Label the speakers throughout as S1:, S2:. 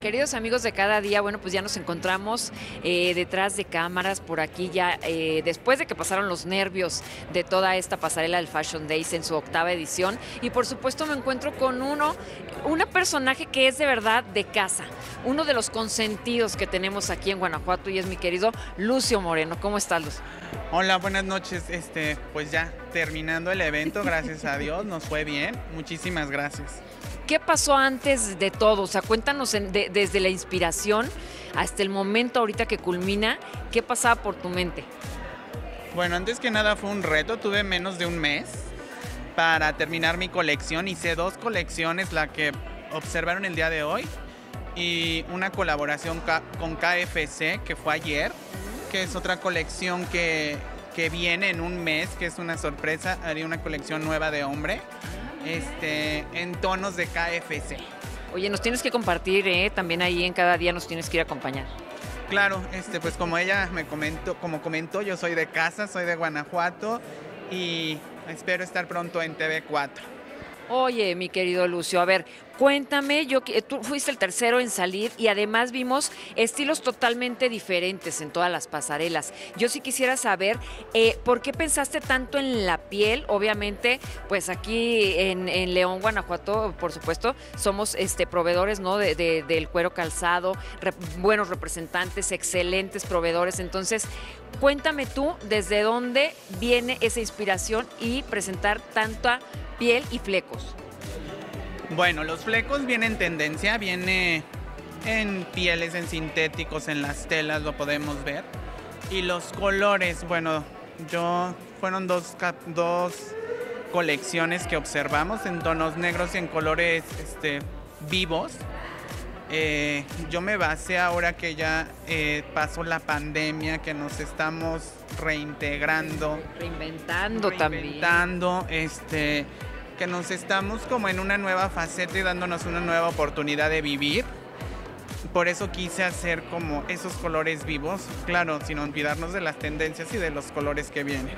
S1: Queridos amigos de cada día, bueno, pues ya nos encontramos eh, detrás de cámaras por aquí ya, eh, después de que pasaron los nervios de toda esta pasarela del Fashion Days en su octava edición. Y por supuesto me encuentro con uno, una personaje que es de verdad de casa, uno de los consentidos que tenemos aquí en Guanajuato y es mi querido Lucio Moreno. ¿Cómo estás, Luz?
S2: Hola, buenas noches. Este, pues ya terminando el evento, gracias a Dios, nos fue bien. Muchísimas gracias.
S1: ¿Qué pasó antes de todo? O sea, cuéntanos desde la inspiración hasta el momento ahorita que culmina, ¿qué pasaba por tu mente?
S2: Bueno, antes que nada fue un reto, tuve menos de un mes para terminar mi colección. Hice dos colecciones, la que observaron el día de hoy y una colaboración con KFC que fue ayer, que es otra colección que, que viene en un mes, que es una sorpresa. Haría una colección nueva de hombre este, en tonos de KFC.
S1: Oye, nos tienes que compartir, ¿eh? también ahí en cada día nos tienes que ir a acompañar.
S2: Claro, este, pues como ella me comentó, como comentó, yo soy de casa, soy de Guanajuato y espero estar pronto en TV4.
S1: Oye, mi querido Lucio, a ver, cuéntame, yo tú fuiste el tercero en salir y además vimos estilos totalmente diferentes en todas las pasarelas. Yo sí quisiera saber eh, por qué pensaste tanto en la piel. Obviamente, pues aquí en, León, Guanajuato, por supuesto, somos este proveedores, ¿no? del cuero calzado, buenos representantes, excelentes proveedores. Entonces, cuéntame tú desde dónde viene esa inspiración y presentar tanta piel y flecos.
S2: Bueno, los flecos vienen en tendencia, viene en pieles, en sintéticos, en las telas, lo podemos ver. Y los colores, bueno, yo fueron dos, dos colecciones que observamos en tonos negros y en colores este, vivos. Eh, yo me basé ahora que ya eh, pasó la pandemia, que nos estamos reintegrando.
S1: Reinventando,
S2: reinventando también. Este, que nos estamos como en una nueva faceta y dándonos una nueva oportunidad de vivir. Por eso quise hacer como esos colores vivos, claro, sin olvidarnos de las tendencias y de los colores que vienen.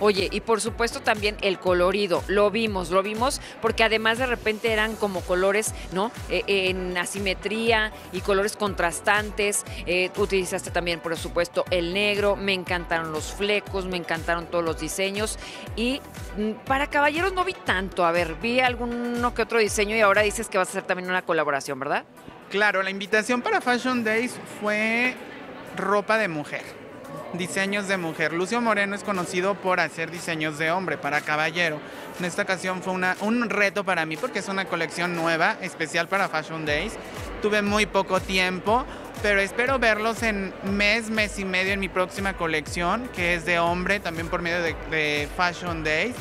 S1: Oye, y por supuesto también el colorido, lo vimos, lo vimos porque además de repente eran como colores, ¿no? Eh, en asimetría y colores contrastantes. Eh, utilizaste también, por supuesto, el negro, me encantaron los flecos, me encantaron todos los diseños. Y mm, para caballeros no vi tanto, a ver, vi alguno que otro diseño y ahora dices que vas a hacer también una colaboración, ¿verdad?
S2: Claro, la invitación para Fashion Days fue ropa de mujer diseños de mujer. Lucio Moreno es conocido por hacer diseños de hombre para caballero. En esta ocasión fue una, un reto para mí porque es una colección nueva, especial para Fashion Days. Tuve muy poco tiempo, pero espero verlos en mes, mes y medio en mi próxima colección, que es de hombre, también por medio de, Fashion Days,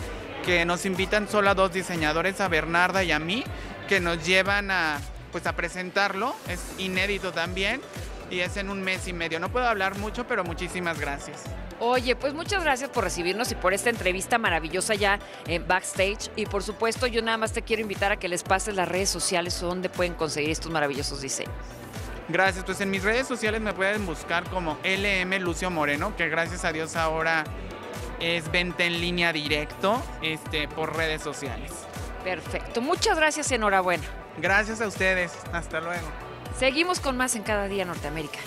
S2: que nos invitan solo a dos diseñadores, a Bernarda y a mí, que nos llevan a, pues, a presentarlo. Es inédito también y es en un mes y medio. No puedo hablar mucho, pero muchísimas gracias.
S1: Oye, pues muchas gracias por recibirnos y por esta entrevista maravillosa ya en backstage. Y por supuesto, yo nada más te quiero invitar a que les pases las redes sociales donde pueden conseguir estos maravillosos diseños.
S2: Gracias, pues en mis redes sociales me pueden buscar como LM Lucio Moreno, que gracias a Dios ahora es venta en línea directo este, por redes sociales.
S1: Perfecto, muchas gracias, enhorabuena.
S2: Gracias a ustedes, hasta luego.
S1: Seguimos con más en cada día Norteamérica.